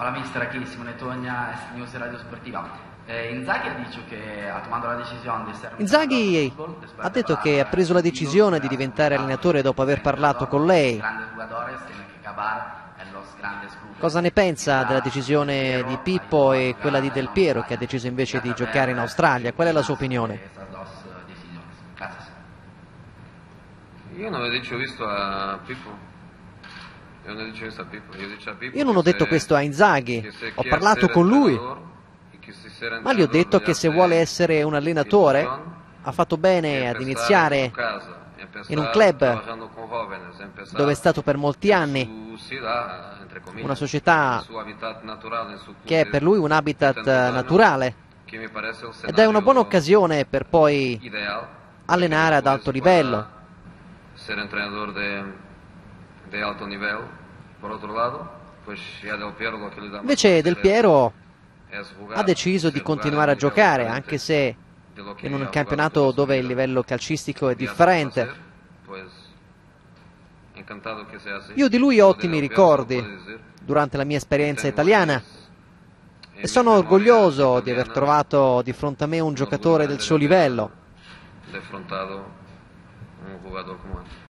Hola mister, aquí Simone Togna, News Radio Sportiva. Eh, Inzaghi ha detto che ha preso la decisione di diventare allenatore dopo aver parlato con lei. Cosa ne pensa della decisione di Pippo e quella di Del Piero che ha deciso invece di giocare in Australia? Qual è la sua opinione? Eh. Io non ho detto visto a Pippo. Io non ho detto questo a Inzaghi, ho parlato con lui, ma gli ho detto che se vuole essere un allenatore ha fatto bene ad iniziare in un club dove è stato per molti anni, una società che è per lui un habitat naturale ed è una buona occasione per poi allenare ad alto livello. Essere allenatore de alto livello. Por otro lado, Invece Del Piero ha deciso di continuare a giocare, anche se in un campionato dove il livello calcistico è differente. Io di lui ho ottimi ricordi durante la mia esperienza italiana. e sono orgoglioso di aver trovato di fronte a me un giocatore del suo livello.